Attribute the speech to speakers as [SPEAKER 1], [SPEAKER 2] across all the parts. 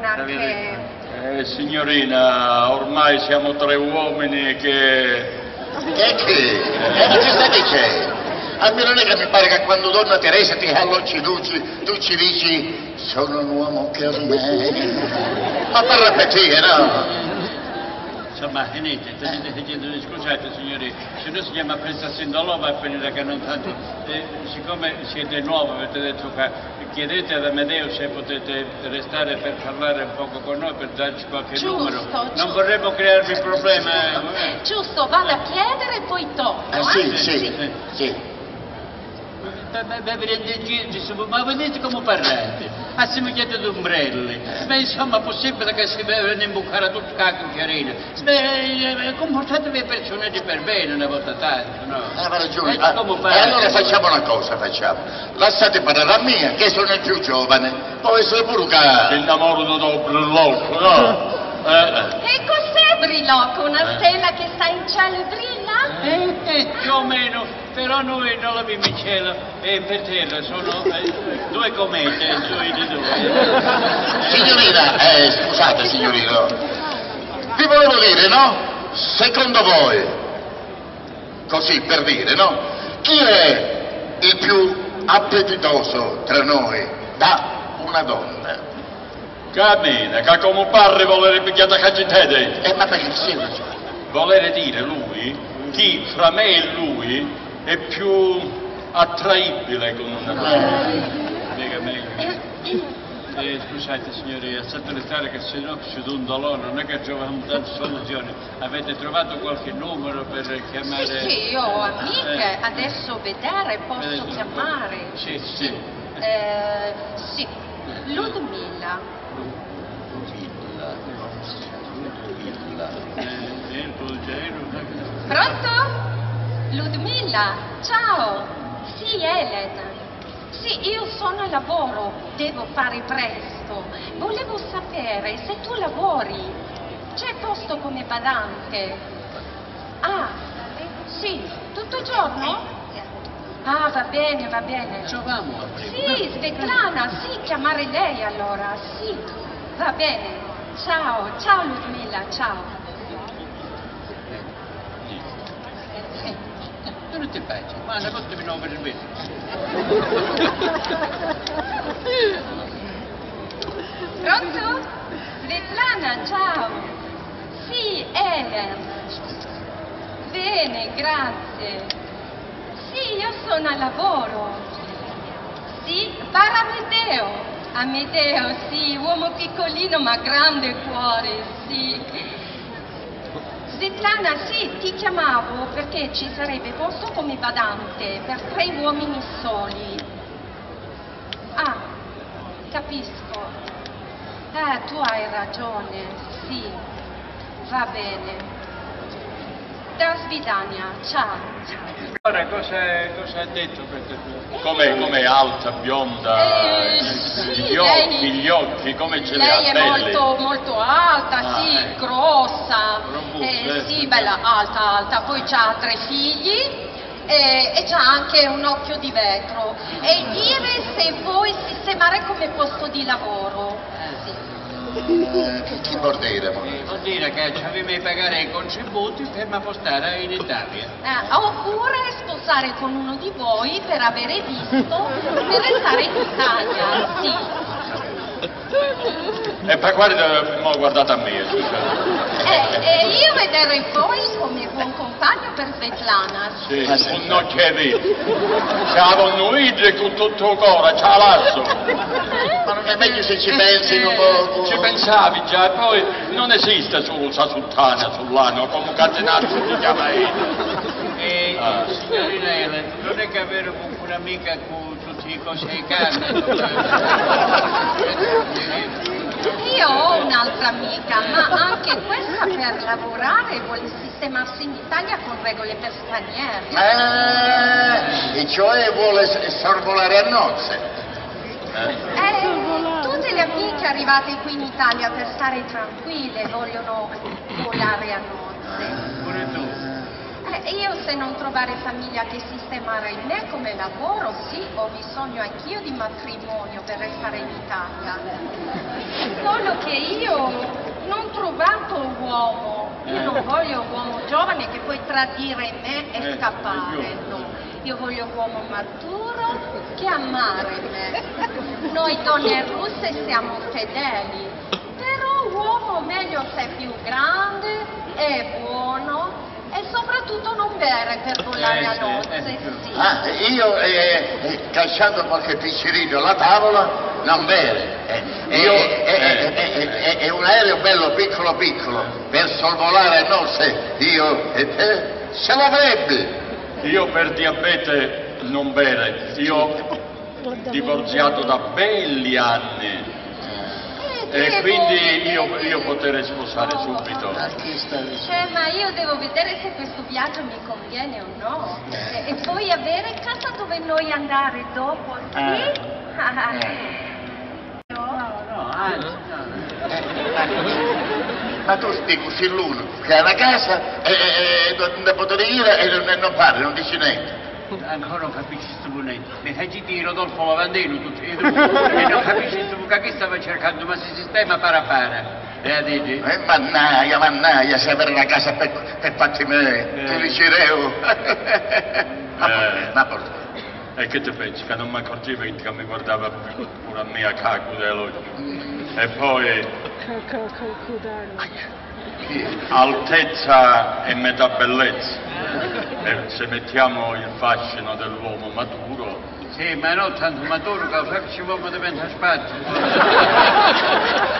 [SPEAKER 1] Che...
[SPEAKER 2] Eh, signorina, ormai siamo tre uomini che...
[SPEAKER 3] E che? Eh, che sta dicendo? Almeno non è che mi pare che quando donna Teresa ti allocci luci, tu ci dici sono un uomo per me. Ma per repetire, no?
[SPEAKER 2] Insomma, e niente, tenete dicendo, scusate signori, se no si chiama prestazione da va a finire che non tanto, eh, siccome siete nuovi, avete detto che chiedete ad Amedeo se potete restare per parlare un poco con noi, per darci qualche
[SPEAKER 1] Giusto,
[SPEAKER 2] numero.
[SPEAKER 1] giusto.
[SPEAKER 2] Non vorremmo crearvi problemi. eh.
[SPEAKER 1] Giusto, vado a chiedere e poi torno.
[SPEAKER 3] Ah,
[SPEAKER 1] eh?
[SPEAKER 3] sì, sì, sì.
[SPEAKER 2] Ma, ma, ma, vedete, ma vedete come parlate? Ah, si mi chiede d'ombrelli. Ma insomma, possibile che si vengano imbucare tutto a cucchiarino? Beh, comportatevi personaggi per bene una volta tanto, no?
[SPEAKER 3] Aveva ragione.
[SPEAKER 2] Ecco
[SPEAKER 3] Ah, e allora facciamo una cosa, facciamo. Lasciate parlare a mia, che sono il più giovane. Può essere pure che...
[SPEAKER 2] Il lavoro dopo brillocco, no? Eh, eh.
[SPEAKER 1] E cos'è Brilocco? Una stella che sta in cielo e brilla?
[SPEAKER 2] Eh, eh, più o meno, però noi non l'abbiamo in cielo e per terra sono eh, due comete, su di due.
[SPEAKER 3] Signorina, eh, scusate signorino, vi volevo dire, no? Secondo voi, così per dire, no? Chi è il più appetitoso tra noi da una donna?
[SPEAKER 2] Cammina, che come parre volere pigliare a cagitete.
[SPEAKER 3] Eh, ma perché sì, ma-
[SPEAKER 2] Volere dire lui, chi fra me e lui è più attraibile con una donna. Spiega meglio. Eh, scusate signori, a sottolineare che se no c'è un dolore, non è che troviamo tante soluzioni. Avete trovato qualche numero per chiamare?
[SPEAKER 1] Sì, sì, io ho amiche,
[SPEAKER 2] Eh.
[SPEAKER 1] adesso vedere posso
[SPEAKER 2] Vedete,
[SPEAKER 1] chiamare.
[SPEAKER 2] Sì, sì.
[SPEAKER 1] Eh, sì, Ludmilla.
[SPEAKER 2] Eh, il Polgero,
[SPEAKER 1] Pronto? Ludmilla, ciao. Sì, Elena. Sì, io sono al lavoro, devo fare presto. Volevo sapere se tu lavori. C'è posto come badante? Ah, sì, tutto il giorno? Ah, va bene, va bene.
[SPEAKER 2] Facciamo
[SPEAKER 1] Sì, Svetlana, sì, chiamare lei allora, sì. Va bene. Ciao, ciao Ludmilla, ciao.
[SPEAKER 2] Non ti faccio, ma una volta mi non per bene.
[SPEAKER 1] Pronto? Svetlana, ciao. Sì, Ellen. Bene, grazie. Sì, io sono al lavoro. Sì, para Amedeo. Amedeo, sì, uomo piccolino ma grande cuore, sì. Svetlana, sì, ti chiamavo perché ci sarebbe posto come badante per tre uomini soli. Ah, capisco. Eh, tu hai ragione, sì, va bene. Da svidania, ciao.
[SPEAKER 2] Ora cosa, cosa ha detto questa Com'è, com'è alta, bionda,
[SPEAKER 1] Eh,
[SPEAKER 2] gli,
[SPEAKER 1] sì,
[SPEAKER 2] gli
[SPEAKER 1] lei-
[SPEAKER 2] occhi, gli occhi, come ce li
[SPEAKER 1] Lei
[SPEAKER 2] ha
[SPEAKER 1] è
[SPEAKER 2] belli?
[SPEAKER 1] molto, molto alta,
[SPEAKER 2] Ah,
[SPEAKER 1] sì,
[SPEAKER 2] ecco.
[SPEAKER 1] grossa, eh,
[SPEAKER 2] eh.
[SPEAKER 1] Sì, bella, alta, alta, poi ha tre figli eh, e c'ha anche un occhio di vetro. E dire se vuoi sistemare come posto di lavoro. Sì.
[SPEAKER 3] Eh, che, che vuol dire?
[SPEAKER 2] Eh, Vuol dire che ci avevi pagare i contributi per me postare in Italia.
[SPEAKER 1] Eh, oppure sposare con uno di voi per avere visto per restare in Italia, sì.
[SPEAKER 2] E per guarda, mo guardate a me.
[SPEAKER 1] E, e io vedrei poi come buon compagno per Svetlana.
[SPEAKER 2] Sì,
[SPEAKER 3] Ah, sì.
[SPEAKER 2] un non c'è lì. Ciao Luigi con tutto il cuore, ciao Lazzo.
[SPEAKER 3] Ma non è meglio se ci pensi un po'?
[SPEAKER 2] Ci pensavi già, e poi non esiste solo sa sultana sull'anno, come catenazzo si chiama io. E,
[SPEAKER 3] Ah.
[SPEAKER 2] signorina Ellen, non è che avere comunque un'amica con tutti i cose ai cani?
[SPEAKER 1] Io ho un'altra amica, ma anche questa per lavorare vuole sistemarsi in Italia con regole per stranieri.
[SPEAKER 3] Eh, e cioè vuole sorvolare a nozze.
[SPEAKER 1] Eh, tutte le amiche arrivate qui in Italia per stare tranquille vogliono volare a nozze.
[SPEAKER 2] Tu.
[SPEAKER 1] Eh, io se non trovare famiglia che sistemare in me come lavoro, sì, ho bisogno anch'io di matrimonio per restare in Italia. Solo che io non ho trovato un uomo, io non voglio un uomo giovane che puoi tradire me e
[SPEAKER 2] Eh,
[SPEAKER 1] scappare, no. Io voglio un uomo maturo che amare me. Noi donne russe siamo fedeli, però un uomo meglio se è più grande, è buono e soprattutto non bere per volare
[SPEAKER 2] Eh,
[SPEAKER 1] a nozze, sì.
[SPEAKER 3] Ah, io, eh, eh, cacciando qualche piccerino alla tavola, non bere. Eh,
[SPEAKER 2] Io-
[SPEAKER 3] eh, eh, eh, eh, eh, è un aereo bello piccolo piccolo, per sorvolare a nozze, io e te, ce l'avrebbe.
[SPEAKER 2] Io per diabete non bere, io ho divorziato da belli anni e quindi io, io potrei sposare subito.
[SPEAKER 1] Cioè, ma io devo vedere se questo viaggio mi conviene o no. E, e poi avere casa dove noi andare dopo, sì?
[SPEAKER 3] Eh.
[SPEAKER 1] Ah,
[SPEAKER 4] No, no, anzi, no.
[SPEAKER 3] Eh, Ma tu stai così l'uno, che ha una casa e, e, e e non, e non parli, non dici niente.
[SPEAKER 4] Ancora non capisci sto bonetto. Mi fai dire Rodolfo Lavandino tutti e due. E non buca che stava cercando, ma si sistema para para. E a dici?
[SPEAKER 3] E mannaia, mannaia, se avere una casa per, per fatti me,
[SPEAKER 4] Eh.
[SPEAKER 3] ti dicevo. ma,
[SPEAKER 2] Eh.
[SPEAKER 3] ma porca.
[SPEAKER 2] E che ti pensi? Che non mi accorgevo che mi guardava più pure a me a caco dell'occhio. E poi altezza e metà bellezza. E se mettiamo il fascino dell'uomo maturo,
[SPEAKER 4] Sì, ma non tanto maturo, che ci vuole diventare spazio.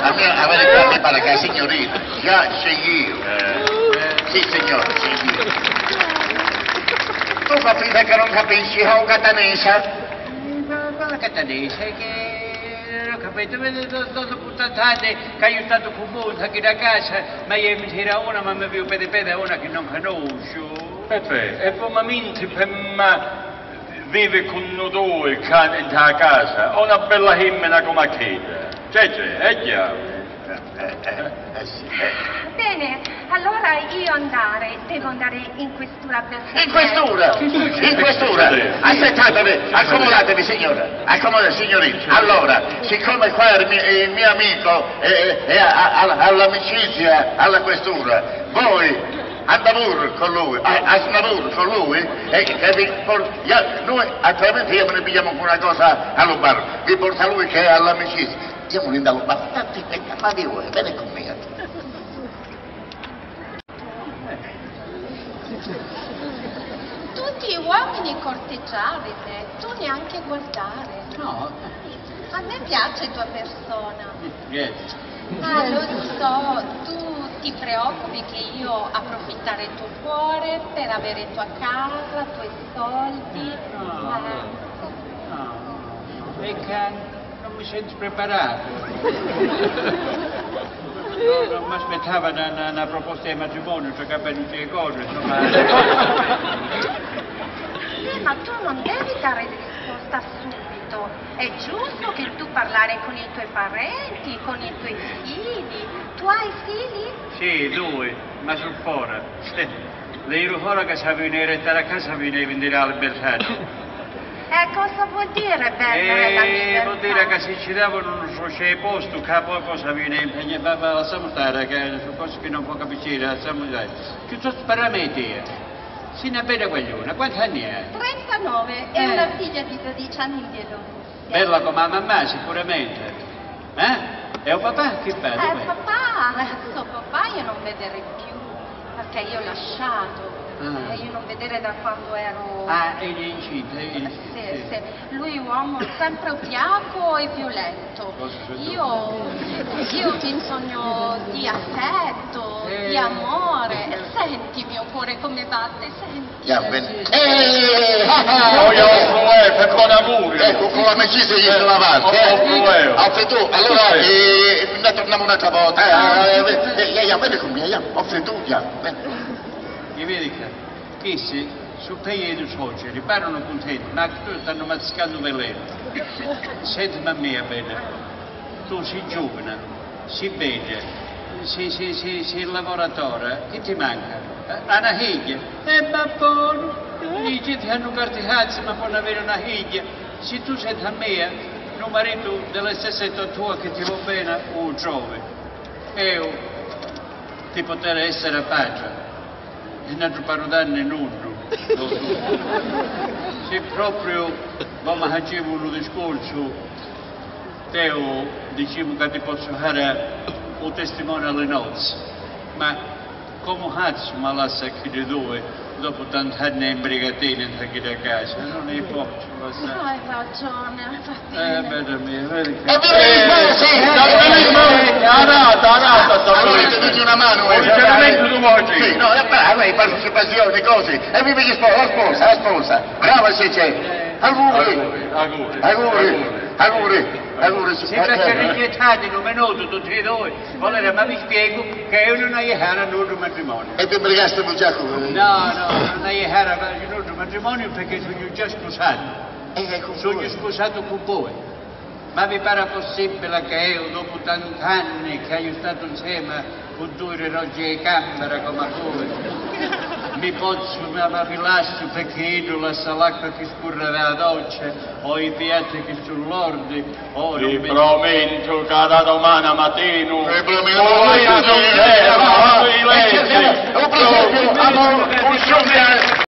[SPEAKER 3] A me verità mi pare che la signorina già scegli io.
[SPEAKER 2] eh,
[SPEAKER 4] Eh,
[SPEAKER 3] Sì signore, scegli io. Tu capite che non capisci, oh catanesa?
[SPEAKER 4] Guarda che te dice che capito, vedi dopo puntate che io stato con molta qui da casa, ma io mi tira una, ma mi più pede pede una che non conosco.
[SPEAKER 2] E come minti per me vive con noi da casa, ho una bella hemmina come chiede. C'è, c'è, è chiaro.
[SPEAKER 3] Eh, eh, eh, sì, eh.
[SPEAKER 1] Bene, allora io andare, devo andare in questura per
[SPEAKER 3] In questura, in questura, aspettatevi, accomodatevi signora, accomodatevi signorina. Allora, siccome qua è il mio, il mio amico e, e a- a- all'amicizia alla questura, voi andavur con lui, a, a snavur con lui, e che vi por- io- noi altrimenti io me ne pigliamo una cosa allo bar, vi porta lui che è all'amicizia. Andiamo in dallo bar, tanti ma di voi, vieni con me.
[SPEAKER 1] Tutti gli uomini corteggiare te, tu neanche guardare.
[SPEAKER 4] No,
[SPEAKER 1] A me piace tua persona.
[SPEAKER 4] grazie.
[SPEAKER 1] Ah, lo so, tu ti preoccupi che io approfittare il tuo cuore per avere tua casa, i tuoi soldi.
[SPEAKER 4] No.
[SPEAKER 1] ma-
[SPEAKER 4] No, no, è che non mi sento preparato. No, non mi aspettava una, una- una proposta di matrimonio, cioè non c'è cose, insomma.
[SPEAKER 1] Sì, ma tu non devi dare risposta subito. È giusto che tu parlare con i tuoi parenti, con i tuoi figli. Tu hai figli?
[SPEAKER 4] Sì, due, ma sono fuori. Eh, Le ero fuori che viene restare a casa viene a vendere l'albertaggio.
[SPEAKER 1] Eh, cosa vuol dire perdere la libertà?
[SPEAKER 4] vuol dire che se ci davano so c'è posto, che poi cosa viene impegnato, ma ma lasciamo stare, che sono cose che non può capire, lasciamo stare. Piuttosto per la mia tia, si ne bene quella, quanti anni ha?
[SPEAKER 1] 39 e
[SPEAKER 4] Eh.
[SPEAKER 1] una figlia di 12 anni glielo.
[SPEAKER 4] Bella come la mamma sicuramente. Eh? E un papà che fa?
[SPEAKER 1] Eh, papà, suo papà io non vedere più, perché io ho lasciato.
[SPEAKER 4] Ah.
[SPEAKER 1] Eh, io non vedere da quando ero...
[SPEAKER 4] Ah, è incinta,
[SPEAKER 1] Sì,
[SPEAKER 4] incinta.
[SPEAKER 1] sì. Lui uomo sempre ubriaco e violento. Io, io ho bisogno di affetto,
[SPEAKER 4] Eh.
[SPEAKER 1] di amore. Senti mio cuore come batte, senti.
[SPEAKER 3] Ja, ben... Eh, ah,
[SPEAKER 2] No, io ho un problema con amore.
[SPEAKER 3] Ecco, con l'amicizia gli sono avanti. Offri tu, allora eh, ne torniamo un'altra volta. Eh, eh, eh, eh, vieni con me, eh, offri tu, ja. vieni.
[SPEAKER 4] E vedi che questi su pei di suoceri parlano contenti, ma tu stanno mazzicando veleno. Senti a me bene, tu sei giovane, sei bene, sei, sei, sei, sei lavoratore, che ti manca? una higlia. E ma buono, dici ti hanno carticazzi ma può avere una higlia. Se tu sei da me, un marito della stessa età tua che ti va bene, o giovane, io ti potrei essere a pace. E non ti parlo danni nulla. Se proprio come facevo un discorso, io dicevo che ti posso fare un testimone alle nozze, ma come faccio ma lascia di due dopo tant'anni in brigatina anche da casa, non li posso passare.
[SPEAKER 1] Hai ragione, hai
[SPEAKER 4] fatto.
[SPEAKER 1] Eh,
[SPEAKER 4] bella mia, vedi che...
[SPEAKER 3] E tu lì, eh,
[SPEAKER 2] sì, eh,
[SPEAKER 3] sì, arata, arata, Allora, dati una mano, eh.
[SPEAKER 2] Sinceramente tu vuoi.
[SPEAKER 3] Sì, no, eh, è bravo, hai partecipazione, cose. E mi gli sposa, la sposa, la sposa. Brava se c'è. Auguri.
[SPEAKER 2] Auguri.
[SPEAKER 3] Auguri. Auguri. Auguri.
[SPEAKER 4] Si perché richietati in un minuto tutti e due, volere, ma vi spiego che io non ho era un matrimonio.
[SPEAKER 3] E ti brigaste già con...
[SPEAKER 4] No, no, non ho era un matrimonio perché sono già sposato.
[SPEAKER 3] Eh,
[SPEAKER 4] Sono sposato con voi. Ma vi pare possibile che io, dopo tanti anni che io stato insieme con due orologi di camera come voi, mi posso rilasci perché io la salacca che scurre la doccia o i pietri che sull'ordi o vi
[SPEAKER 2] prometto che da domani
[SPEAKER 3] mattino voi e solleva voi leggi un giorno